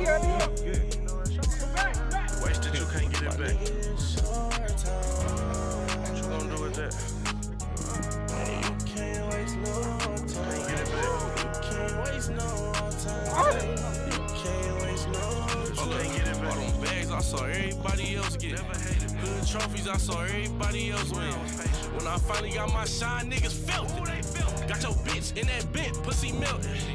Wasted, you can't get it back. What you gonna do with that? Can't get it back. Can't waste no time. Can't waste no time. Can't get it back. All them bags I saw everybody else get. Good trophies I saw everybody else win. When I finally got my shine, niggas felt it. Got your bitch in that bit, pussy melting.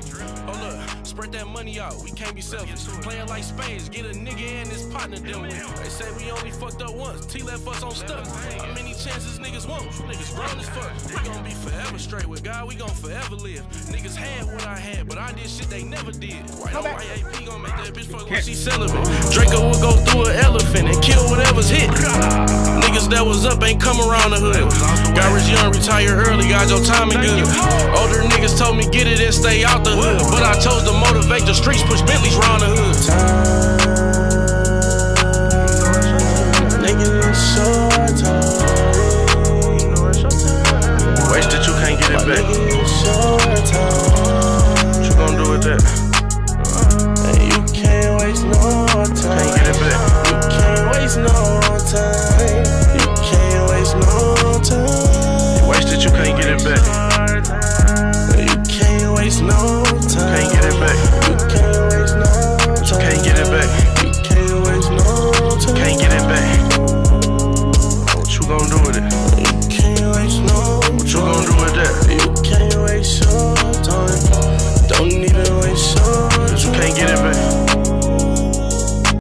Hold up, spread that money out, we can't be selfish. Playing like spades, get a nigga and his partner deal with. They say we only fucked up once, T left us on stuck. How many chances niggas want? Niggas grown as fuck. We gon' be forever straight with God, we gon' forever live. Niggas had what I had, but I did shit they never did. Right on my AP gon' make that bitch fuck when she celibate. Draco will go through an elephant and kill whatever's hit. Niggas that was up ain't come around the hood. Got rich young, retire early, got your timing good. Older niggas told me get it and stay out the hood. But I chose to motivate the streets, push Bentleys round the hood. waste know